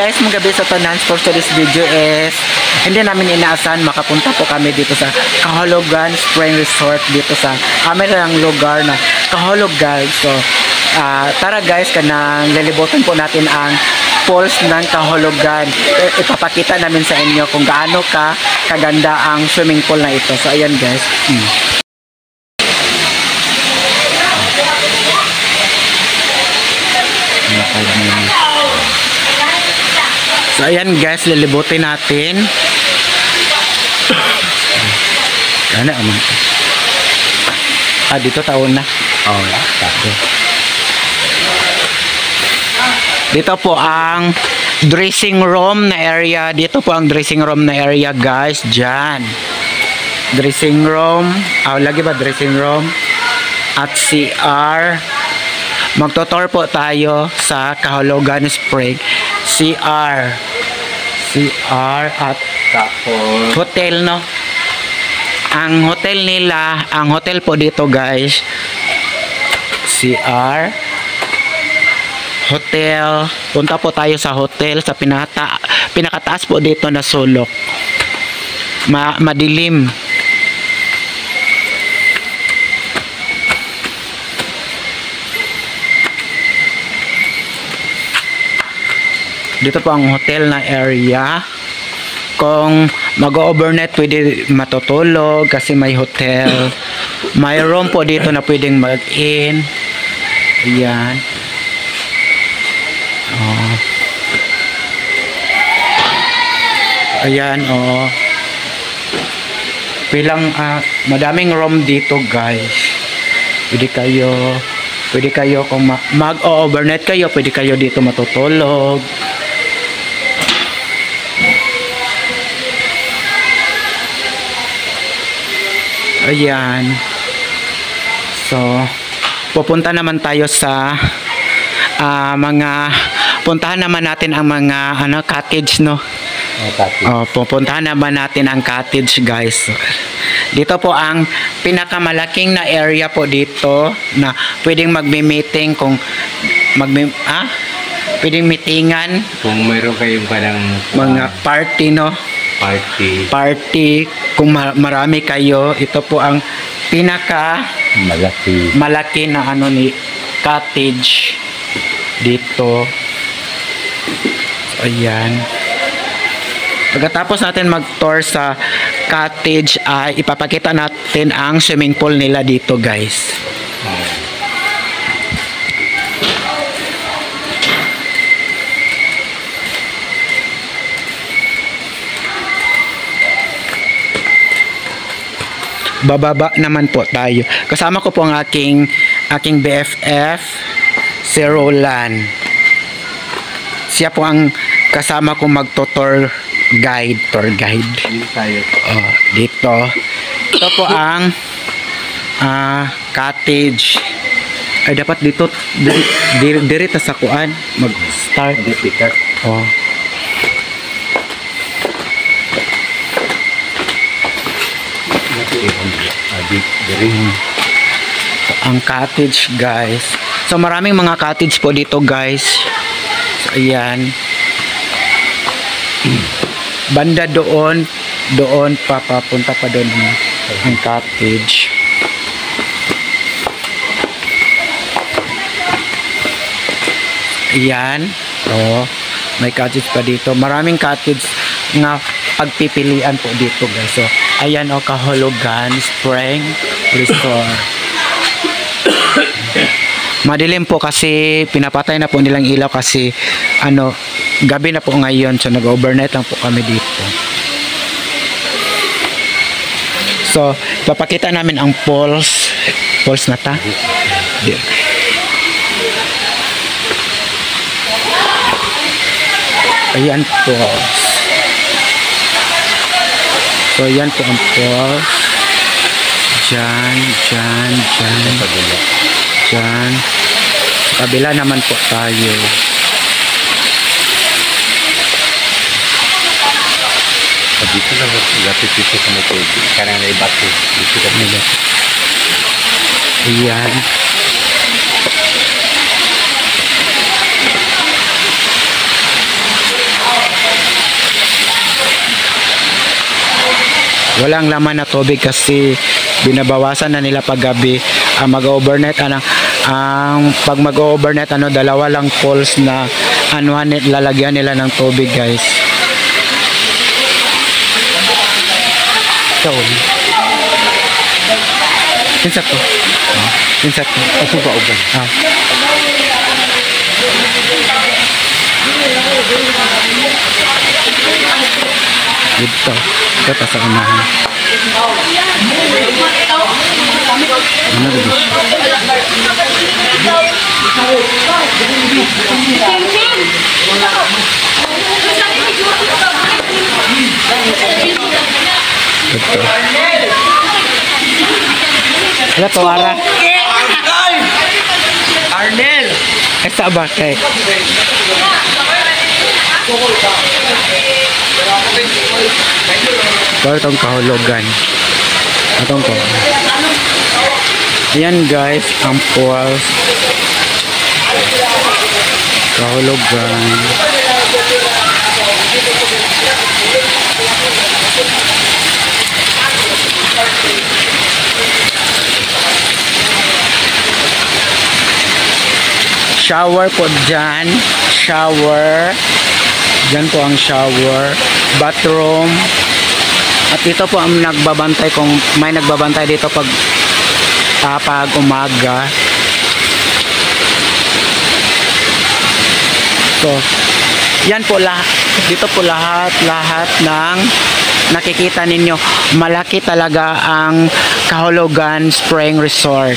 Guys, magabi sa tanan for today's video is hindi namin inaasahan makapunta po kami dito sa Kahulugan Spring Resort dito sa kami lang lugar na Kahulugan. So, ah, tara guys, kanang lilibutan po natin ang falls ng Kahulugan. Ipapakita namin sa inyo kung gaano ka kaganda ang swimming pool na ito. So, ayan guys. Hmm. So ayan guys, lilibutin natin. Ano naman? Ah, dito taon na. Oh, tayo. Dito po ang dressing room na area. Dito po ang dressing room na area guys. Diyan. Dressing room. Ah, lagi ba dressing room? At CR. Magtotour po tayo sa Kahulugan Spring. CR. CR at Tapos, hotel no? Ang hotel nila ang hotel po dito guys CR hotel. Punta po tayo sa hotel sa pinata pinakataas po dito na sulok. Ma madilim dito po ang hotel na area. Kung mag-overnight pwede matutulog kasi may hotel. May room po dito na pwedeng mag-in. Ayan. Oh. ayan oh. Pilang ah, madaming room dito guys. Pwede kayo pwede kayo kung ma- mag-overnight kayo pwede kayo dito matutulog Ayan. So, pupunta naman tayo sa ah, mga puntahan naman natin ang mga ano cottage no. tapos. Oh, pupuntahan naman natin ang cottage guys. Dito po ang pinakamalaking na area po dito na pwedeng magme-meeting kung magme ah pwedeng meetingan Kung mayroon kayong parang mga party no? party, party. Kung ma- marami kayo ito po ang pinaka malaki. malaki na ano ni cottage dito. So, ayan. Pagkatapos natin mag-tour sa cottage ay ipapakita natin ang swimming pool nila dito guys bababa naman po tayo. Kasama ko po ang aking aking BFF si Roland. Siya po ang kasama ko magtutor guide, tour guide. Dito. Oh, dito. Ito po ang ah, cottage. Ay dapat dito diri, diri, diri ta sa kuan mag-start. Pikat. Oh. Di, diri. ang cottage guys. So maraming mga cottage po dito guys. So ayan. Banda doon doon pa papunta pa doon ang, cottage. Ayan. Oh may cottage pa dito. Maraming cottage nga pagpipilian po dito guys so ayan o kahulugan spring resort Madilim po kasi pinapatay na po nilang ilaw kasi ano gabi na po ngayon so nag-overnight lang po kami dito. So Papakita namin ang poles. Poles na ta. Di- Ayan po. So, ayan po ang poles. Diyan, diyan, diyan, Kabila. diyan. Sa kabila naman po tayo. Dito ako. Lapit dito sa tubig. Karang na ibato. Dito kami. Ayan. Walang laman na tubig kasi binabawasan na nila pag gabi ang mag-overnight ano ang pag mag-overnight ano dalawa lang poles na ni- lalagyan nila ng tubig guys. Ikaw. Kinsa to? Kinsa to? Ito ba uban? Ah. Dito. Ito pa sa unahan. Ano ba siya? Ito. Wala tawara. Arnel! Esa ba kay? Ito itong kahulugan. Itong ko. Ayan guys, ang pools. Kahulugan. Shower po dyan. Shower. Dyan po ang shower. Bathroom. At ito po ang nagbabantay kung may nagbabantay dito pag ah, pag umaga. So, yan po lahat. Dito po lahat, lahat ng nakikita ninyo. Malaki talaga ang Kahulugan Spring Resort.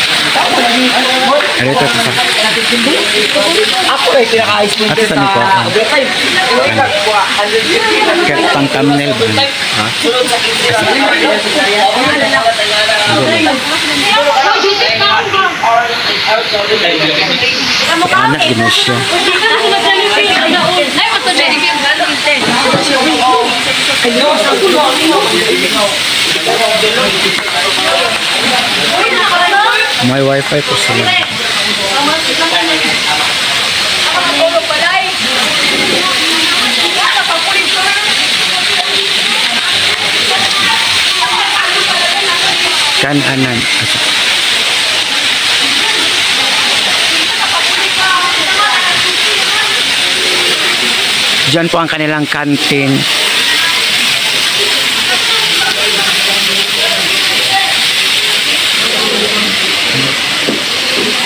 ito? Sa, Ako eh, pinaka-ice mo At sa ah. kaya pang thumbnail ba? Ha? Anak, gino siya. May wifi po sila. Kan-anan. Asa? Diyan po ang kanilang canteen.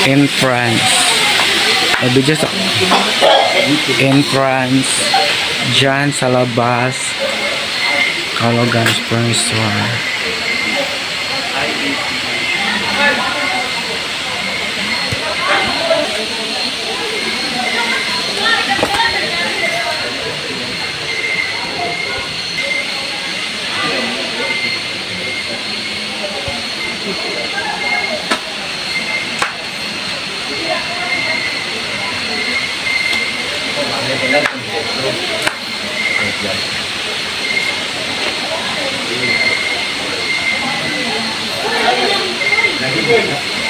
In France. Sabi dyan sa in France. Diyan sa labas. Calogan Spring Store.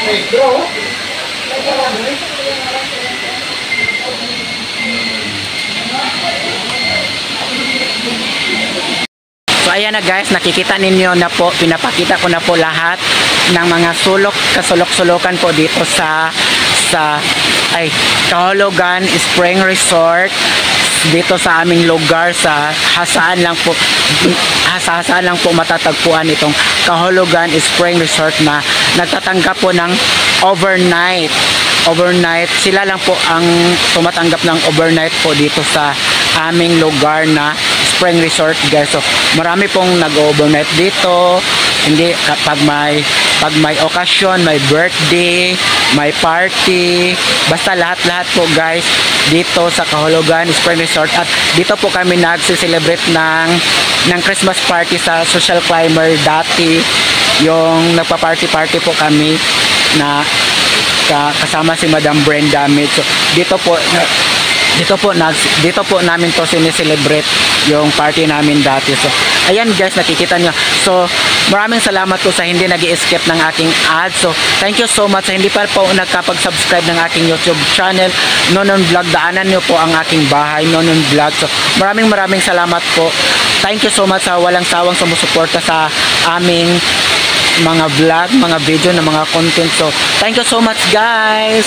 So ayan na guys, nakikita ninyo na po, pinapakita ko na po lahat ng mga sulok, kasulok-sulokan po dito sa sa ay Kahulugan Spring Resort. Dito sa aming lugar sa Hasaan lang po Hasaan lang po matatagpuan itong Kahulugan Spring Resort na nagtatanggap po ng overnight. Overnight sila lang po ang tumatanggap ng overnight po dito sa aming lugar na Spring Resort guys. So marami pong nag-overnight dito. Hindi kapag may pag may okasyon may birthday may party basta lahat-lahat po guys dito sa Kahulugan Spring Resort. At dito po kami nagsi-celebrate ng ng Christmas party sa Social Climber dati yung nagpa-party-party po kami na ka, kasama si Madam Brenda Mit. So, dito po dito po nag dito po namin to sineselebrate yung party namin dati. So, ayan guys, nakikita nyo. So, maraming salamat po sa hindi nag escape ng aking ad. So, thank you so much sa hindi pa po nagkapag-subscribe ng aking YouTube channel. Nonon Vlog, daanan nyo po ang aking bahay, Nonon Vlog. So, maraming maraming salamat po. Thank you so much sa walang sawang sumusuporta sa aming mga vlog, mga video na mga content. So, thank you so much guys!